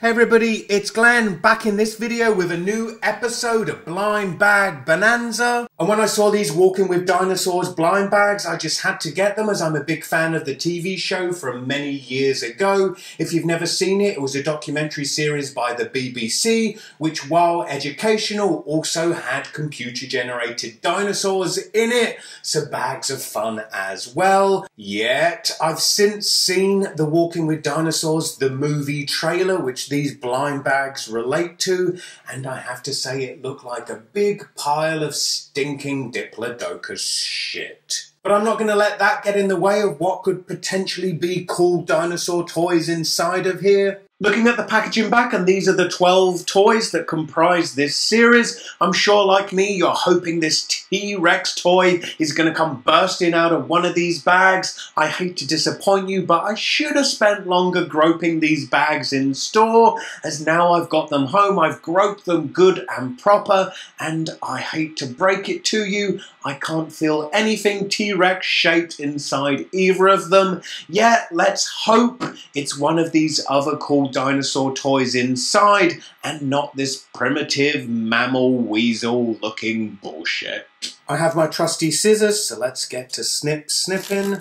Hey everybody, it's Glenn back in this video with a new episode of Blind Bag Bonanza. And when I saw these Walking with Dinosaurs blind bags, I just had to get them as I'm a big fan of the TV show from many years ago. If you've never seen it, it was a documentary series by the BBC, which while educational also had computer generated dinosaurs in it, so bags of fun as well. Yet, I've since seen the Walking with Dinosaurs, the movie trailer, which these blind bags relate to, and I have to say it looked like a big pile of stinking Diplodocus shit. But I'm not going to let that get in the way of what could potentially be cool dinosaur toys inside of here. Looking at the packaging back, and these are the 12 toys that comprise this series, I'm sure, like me, you're hoping this T-Rex toy is going to come bursting out of one of these bags. I hate to disappoint you, but I should have spent longer groping these bags in store, as now I've got them home, I've groped them good and proper, and I hate to break it to you, I can't feel anything T-Rex shaped inside either of them. Yet, let's hope it's one of these other cool dinosaur toys inside and not this primitive mammal weasel looking bullshit. I have my trusty scissors, so let's get to snip snipping.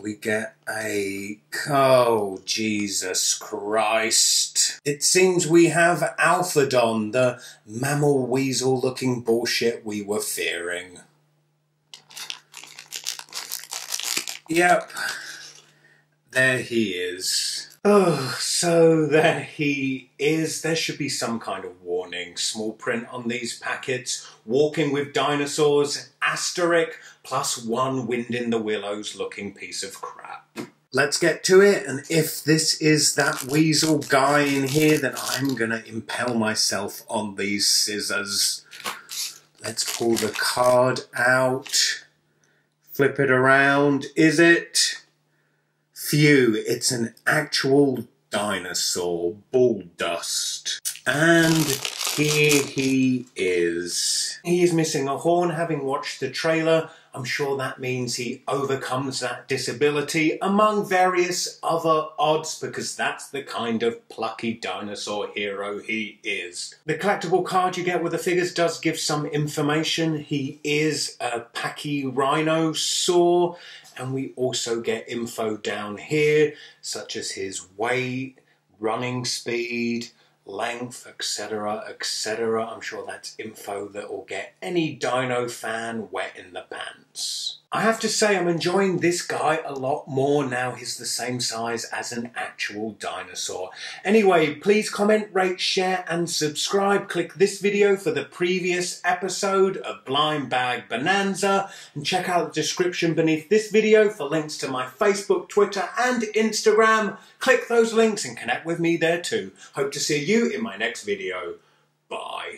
We get a. Oh, Jesus Christ. It seems we have Alphadon, the mammal weasel looking bullshit we were fearing. Yep, there he is. Oh, so there he is. There should be some kind of warning, small print on these packets. Walking with dinosaurs, asterisk, plus one wind in the willows looking piece of crap. Let's get to it, and if this is that weasel guy in here, then I'm gonna impale myself on these scissors. Let's pull the card out. Flip it around. Is it? Phew, it's an actual dinosaur, bull dust. And here he is. He is missing a horn, having watched the trailer. I'm sure that means he overcomes that disability among various other odds because that's the kind of plucky dinosaur hero he is. The collectible card you get with the figures does give some information. He is a Patchi Pachyrhinosaur and we also get info down here such as his weight, running speed, length, etc., etc. I'm sure that's info that will get any dino fan wet in the pants. I have to say I'm enjoying this guy a lot more now he's the same size as an actual dinosaur. Anyway, please comment, rate, share and subscribe. Click this video for the previous episode of Blind Bag Bonanza and check out the description beneath this video for links to my Facebook, Twitter and Instagram. Click those links and connect with me there too. Hope to see you in my next video. Bye.